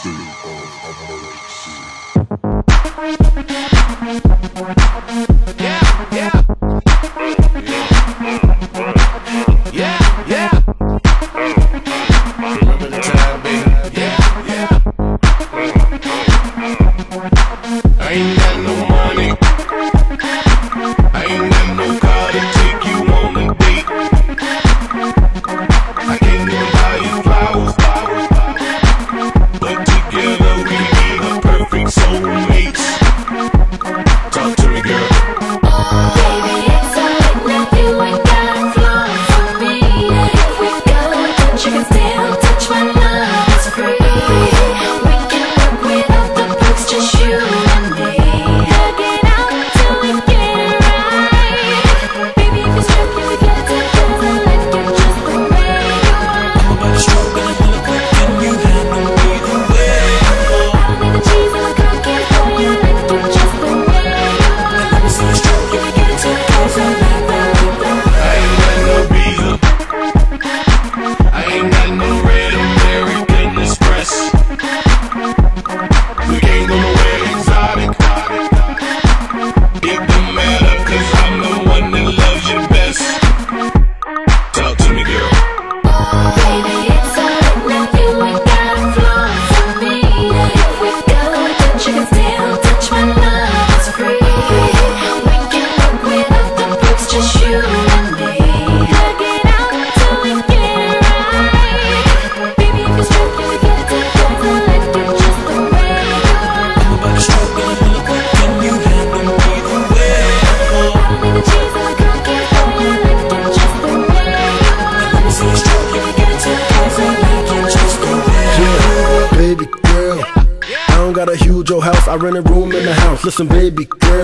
state of emergency. Got a huge old house. I rent a room in the house. Listen, baby girl.